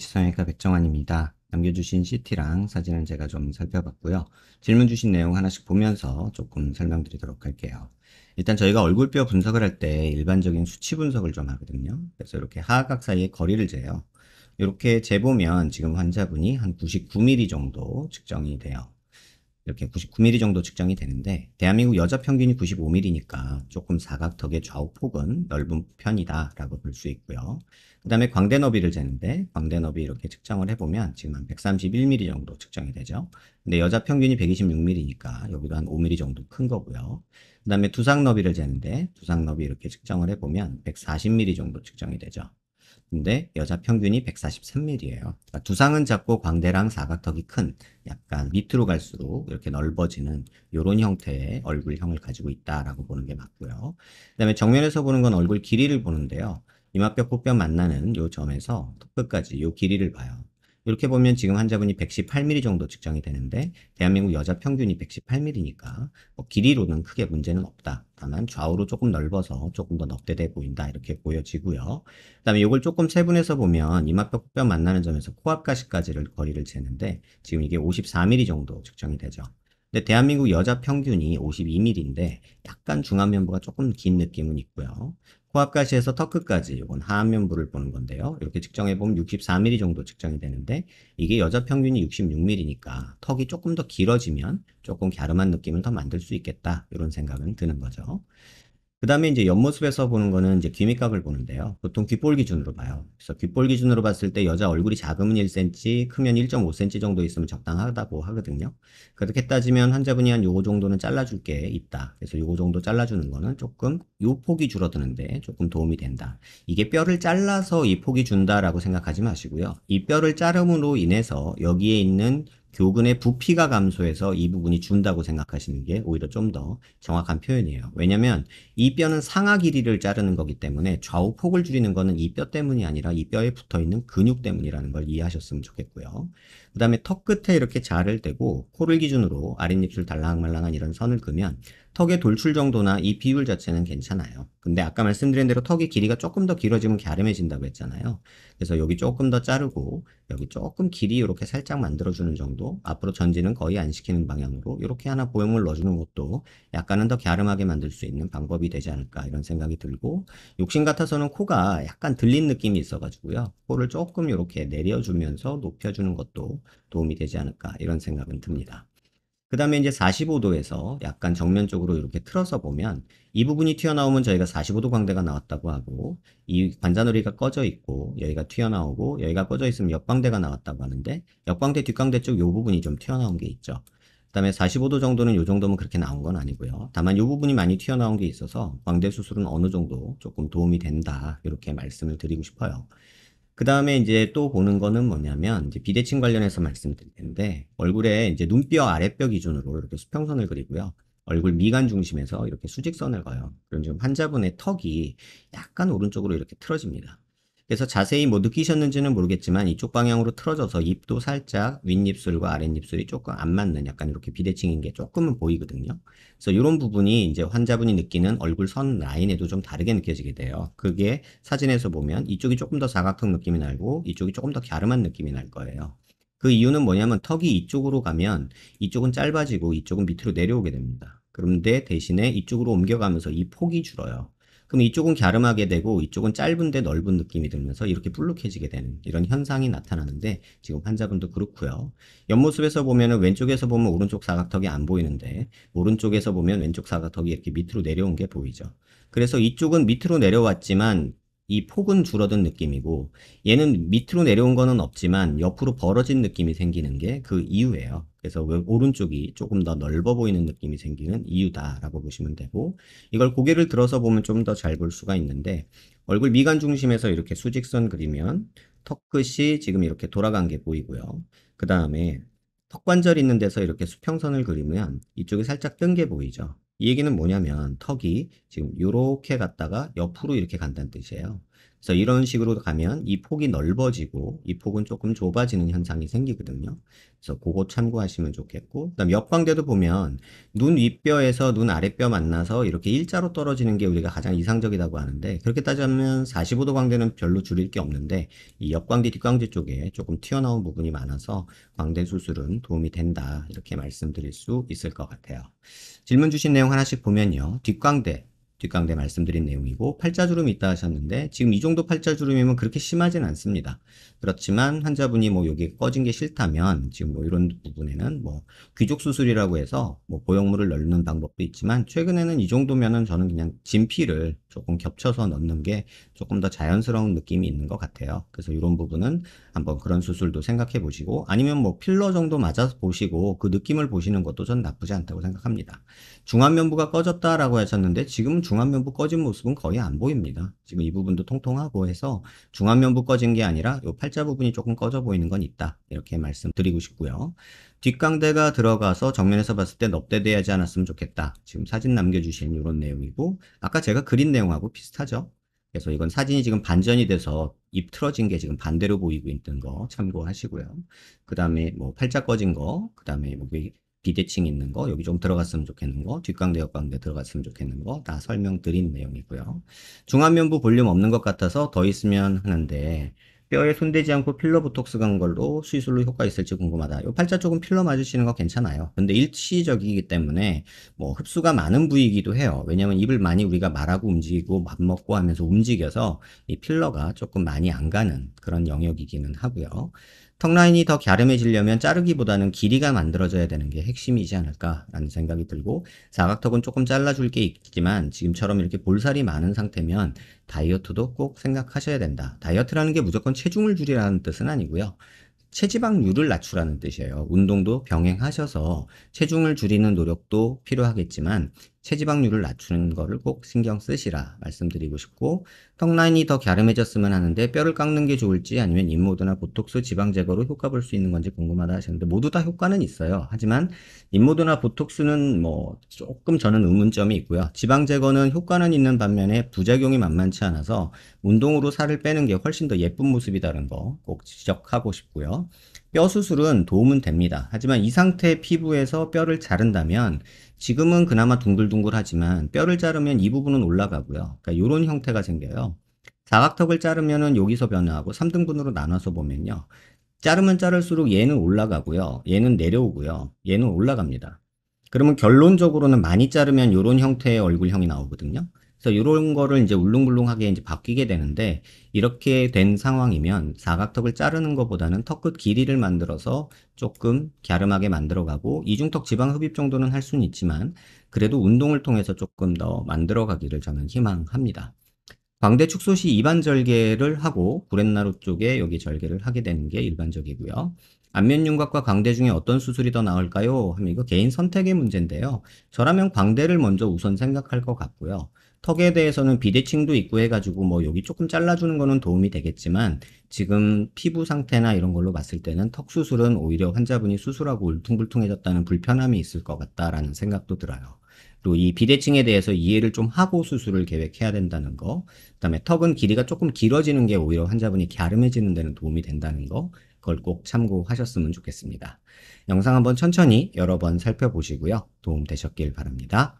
H성형외과 백정환입니다. 남겨주신 CT랑 사진을 제가 좀 살펴봤고요. 질문 주신 내용 하나씩 보면서 조금 설명드리도록 할게요. 일단 저희가 얼굴뼈 분석을 할 때 일반적인 수치 분석을 좀 하거든요. 그래서 이렇게 하악각 사이의 거리를 재요. 이렇게 재보면 지금 환자분이 한 99mm 정도 측정이 돼요. 이렇게 99mm 정도 측정이 되는데 대한민국 여자 평균이 95mm니까 조금 사각턱의 좌우폭은 넓은 편이다 라고 볼 수 있고요. 그 다음에 광대 너비를 재는데 광대 너비 이렇게 측정을 해보면 지금 한 131mm 정도 측정이 되죠. 근데 여자 평균이 126mm니까 여기도 한 5mm 정도 큰 거고요. 그 다음에 두상 너비를 재는데 두상 너비 이렇게 측정을 해보면 140mm 정도 측정이 되죠. 근데 여자 평균이 143mm예요. 그러니까 두상은 작고 광대랑 사각턱이 큰 약간 밑으로 갈수록 이렇게 넓어지는 이런 형태의 얼굴형을 가지고 있다라고 보는 게 맞고요. 그다음에 정면에서 보는 건 얼굴 길이를 보는데요. 이마뼈 코뼈 만나는 요 점에서 턱 끝까지 요 길이를 봐요. 이렇게 보면 지금 환자분이 118mm 정도 측정이 되는데 대한민국 여자 평균이 118mm니까 뭐 길이로는 크게 문제는 없다. 다만 좌우로 조금 넓어서 조금 더 넙대돼 보인다 이렇게 보여지고요. 그 다음에 이걸 조금 세분해서 보면 이마뼈 코뼈 만나는 점에서 코앞가시까지를 거리를 재는데 지금 이게 54mm 정도 측정이 되죠. 근데 대한민국 여자 평균이 52mm인데 약간 중안면부가 조금 긴 느낌은 있고요. 코앞가시에서 턱 끝까지 이건 하안면부를 보는 건데요. 이렇게 측정해 보면 64mm 정도 측정이 되는데 이게 여자 평균이 66mm니까 턱이 조금 더 길어지면 조금 갸름한 느낌을 더 만들 수 있겠다 이런 생각은 드는 거죠. 그 다음에 이제 옆모습에서 보는 거는 이제 귀밑각을 보는데요. 보통 귓볼 기준으로 봐요. 그래서 귓볼 기준으로 봤을 때 여자 얼굴이 작으면 1cm, 크면 1.5cm 정도 있으면 적당하다고 하거든요. 그렇게 따지면 환자분이 한 요거 정도는 잘라줄 게 있다. 그래서 요거 정도 잘라주는 거는 조금 요 폭이 줄어드는데 조금 도움이 된다. 이게 뼈를 잘라서 이 폭이 준다라고 생각하지 마시고요. 이 뼈를 자름으로 인해서 여기에 있는 교근의 부피가 감소해서 이 부분이 준다고 생각하시는 게 오히려 좀 더 정확한 표현이에요. 왜냐면 이 뼈는 상하 길이를 자르는 거기 때문에 좌우 폭을 줄이는 거는 이 뼈 때문이 아니라 이 뼈에 붙어 있는 근육 때문이라는 걸 이해하셨으면 좋겠고요. 그 다음에 턱 끝에 이렇게 자를 대고 코를 기준으로 아랫입술 달랑말랑한 이런 선을 그면 턱의 돌출 정도나 이 비율 자체는 괜찮아요. 근데 아까 말씀드린 대로 턱의 길이가 조금 더 길어지면 갸름해진다고 했잖아요. 그래서 여기 조금 더 자르고 여기 조금 길이 이렇게 살짝 만들어주는 정도 앞으로 전진은 거의 안 시키는 방향으로 이렇게 하나 보형물 넣어주는 것도 약간은 더 갸름하게 만들 수 있는 방법이 되지 않을까 이런 생각이 들고 욕심 같아서는 코가 약간 들린 느낌이 있어가지고요. 코를 조금 이렇게 내려주면서 높여주는 것도 도움이 되지 않을까 이런 생각은 듭니다. 그 다음에 이제 45도에서 약간 정면 쪽으로 이렇게 틀어서 보면 이 부분이 튀어나오면 저희가 45도 광대가 나왔다고 하고 이 관자놀이가 꺼져 있고 여기가 튀어나오고 여기가 꺼져 있으면 옆광대가 나왔다고 하는데 옆광대 뒷광대 쪽 이 부분이 좀 튀어나온 게 있죠. 그 다음에 45도 정도는 이 정도면 그렇게 나온 건 아니고요. 다만 이 부분이 많이 튀어나온 게 있어서 광대 수술은 어느 정도 조금 도움이 된다 이렇게 말씀을 드리고 싶어요. 그 다음에 이제 또 보는 거는 뭐냐면 이제 비대칭 관련해서 말씀드릴 텐데 얼굴에 이제 눈뼈 아랫뼈 기준으로 이렇게 수평선을 그리고요. 얼굴 미간 중심에서 이렇게 수직선을 가요. 그럼 지금 환자분의 턱이 약간 오른쪽으로 이렇게 틀어집니다. 그래서 자세히 뭐 느끼셨는지는 모르겠지만 이쪽 방향으로 틀어져서 입도 살짝 윗입술과 아랫입술이 조금 안 맞는 약간 이렇게 비대칭인 게 조금은 보이거든요. 그래서 이런 부분이 이제 환자분이 느끼는 얼굴 선 라인에도 좀 다르게 느껴지게 돼요. 그게 사진에서 보면 이쪽이 조금 더 사각턱 느낌이 나고 이쪽이 조금 더 갸름한 느낌이 날 거예요. 그 이유는 뭐냐면 턱이 이쪽으로 가면 이쪽은 짧아지고 이쪽은 밑으로 내려오게 됩니다. 그런데 대신에 이쪽으로 옮겨가면서 이 폭이 줄어요. 그럼 이쪽은 갸름하게 되고 이쪽은 짧은데 넓은 느낌이 들면서 이렇게 불룩해지게 되는 이런 현상이 나타나는데 지금 환자분도 그렇고요. 옆모습에서 보면 왼쪽에서 보면 오른쪽 사각턱이 안 보이는데 오른쪽에서 보면 왼쪽 사각턱이 이렇게 밑으로 내려온 게 보이죠. 그래서 이쪽은 밑으로 내려왔지만 이 폭은 줄어든 느낌이고 얘는 밑으로 내려온 거는 없지만 옆으로 벌어진 느낌이 생기는 게 그 이유예요. 그래서 오른쪽이 조금 더 넓어 보이는 느낌이 생기는 이유다라고 보시면 되고 이걸 고개를 들어서 보면 좀 더 잘 볼 수가 있는데 얼굴 미간 중심에서 이렇게 수직선 그리면 턱 끝이 지금 이렇게 돌아간 게 보이고요. 그 다음에 턱관절 있는 데서 이렇게 수평선을 그리면 이쪽이 살짝 뜬 게 보이죠. 이 얘기는 뭐냐면 턱이 지금 이렇게 갔다가 옆으로 이렇게 간다는 뜻이에요. 그래서 이런 식으로 가면 이 폭이 넓어지고 이 폭은 조금 좁아지는 현상이 생기거든요. 그래서 그거 참고하시면 좋겠고 그다음 역광대도 보면 눈 윗뼈에서 눈 아랫뼈 만나서 이렇게 일자로 떨어지는 게 우리가 가장 이상적이라고 하는데 그렇게 따지면 45도 광대는 별로 줄일 게 없는데 이 옆광대 뒷광대 쪽에 조금 튀어나온 부분이 많아서 광대 수술은 도움이 된다 이렇게 말씀드릴 수 있을 것 같아요. 질문 주신 내용 하나씩 보면요. 뒷광대 뒷광대 말씀드린 내용이고 팔자주름이 있다 하셨는데 지금 이 정도 팔자주름이면 그렇게 심하진 않습니다. 그렇지만 환자분이 뭐 여기 꺼진 게 싫다면 지금 뭐 이런 부분에는 뭐 귀족 수술이라고 해서 뭐 보형물을 넣는 방법도 있지만 최근에는 이 정도면은 저는 그냥 진피를 조금 겹쳐서 넣는 게 조금 더 자연스러운 느낌이 있는 것 같아요. 그래서 이런 부분은 한번 그런 수술도 생각해 보시고 아니면 뭐 필러 정도 맞아서 보시고 그 느낌을 보시는 것도 전 나쁘지 않다고 생각합니다. 중안면부가 꺼졌다라고 하셨는데 지금 중안면부 꺼진 모습은 거의 안 보입니다. 지금 이 부분도 통통하고 해서 중안면부 꺼진 게 아니라 요 팔자 부분이 조금 꺼져 보이는 건 있다. 이렇게 말씀드리고 싶고요. 뒷광대가 들어가서 정면에서 봤을 때 넙대대하지 않았으면 좋겠다. 지금 사진 남겨주신 이런 내용이고 아까 제가 그린 내용하고 비슷하죠. 그래서 이건 사진이 지금 반전이 돼서 입 틀어진 게 지금 반대로 보이고 있는 거 참고하시고요. 그 다음에 뭐 팔자 꺼진 거, 그 다음에 뭐 비대칭 있는 거, 여기 좀 들어갔으면 좋겠는 거, 뒷광대, 옆광대 들어갔으면 좋겠는 거, 다 설명드린 내용이고요. 중안면부 볼륨 없는 것 같아서 더 있으면 하는데, 뼈에 손대지 않고 필러 보톡스 간 걸로 수술로 효과 있을지 궁금하다. 요 팔자 쪽은 필러 맞으시는 거 괜찮아요. 근데 일시적이기 때문에 뭐 흡수가 많은 부위이기도 해요. 왜냐면 입을 많이 우리가 말하고 움직이고 밥 먹고 하면서 움직여서 이 필러가 조금 많이 안 가는 그런 영역이기는 하고요. 턱 라인이 더 갸름해지려면 자르기보다는 길이가 만들어져야 되는 게 핵심이지 않을까라는 생각이 들고 사각턱은 조금 잘라줄 게 있지만 지금처럼 이렇게 볼살이 많은 상태면 다이어트도 꼭 생각하셔야 된다. 다이어트라는 게 무조건 체중을 줄이라는 뜻은 아니고요. 체지방률을 낮추라는 뜻이에요. 운동도 병행하셔서 체중을 줄이는 노력도 필요하겠지만 체지방률을 낮추는 거를 꼭 신경 쓰시라 말씀드리고 싶고 턱 라인이 더 갸름해졌으면 하는데 뼈를 깎는 게 좋을지 아니면 인모드나 보톡스 지방 제거로 효과 볼 수 있는 건지 궁금하다 하셨는데 모두 다 효과는 있어요. 하지만 인모드나 보톡스는 뭐 조금 저는 의문점이 있고요. 지방 제거는 효과는 있는 반면에 부작용이 만만치 않아서 운동으로 살을 빼는 게 훨씬 더 예쁜 모습이다는 거 꼭 지적하고 싶고요. 뼈 수술은 도움은 됩니다. 하지만 이 상태의 피부에서 뼈를 자른다면 지금은 그나마 둥글둥글하지만 뼈를 자르면 이 부분은 올라가고요. 그러니까 이런 형태가 생겨요. 사각턱을 자르면은 여기서 변화하고 3등분으로 나눠서 보면요. 자르면 자를수록 얘는 올라가고요. 얘는 내려오고요. 얘는 올라갑니다. 그러면 결론적으로는 많이 자르면 이런 형태의 얼굴형이 나오거든요. 그래서 이런 거를 이제 울릉불릉하게 이제 바뀌게 되는데 이렇게 된 상황이면 사각턱을 자르는 것보다는 턱 끝 길이를 만들어서 조금 갸름하게 만들어가고 이중턱 지방 흡입 정도는 할 수는 있지만 그래도 운동을 통해서 조금 더 만들어가기를 저는 희망합니다. 광대 축소 시 입안 절개를 하고 구렛나루 쪽에 여기 절개를 하게 되는 게 일반적이고요. 안면 윤곽과 광대 중에 어떤 수술이 더 나을까요? 하면 이거 개인 선택의 문제인데요. 저라면 광대를 먼저 우선 생각할 것 같고요. 턱에 대해서는 비대칭도 있고 해가지고 뭐 여기 조금 잘라주는 거는 도움이 되겠지만 지금 피부 상태나 이런 걸로 봤을 때는 턱 수술은 오히려 환자분이 수술하고 울퉁불퉁해졌다는 불편함이 있을 것 같다라는 생각도 들어요. 그리고 이 비대칭에 대해서 이해를 좀 하고 수술을 계획해야 된다는 거. 그다음에 턱은 길이가 조금 길어지는 게 오히려 환자분이 갸름해지는 데는 도움이 된다는 거. 그걸 꼭 참고하셨으면 좋겠습니다. 영상 한번 천천히 여러 번 살펴보시고요. 도움 되셨길 바랍니다.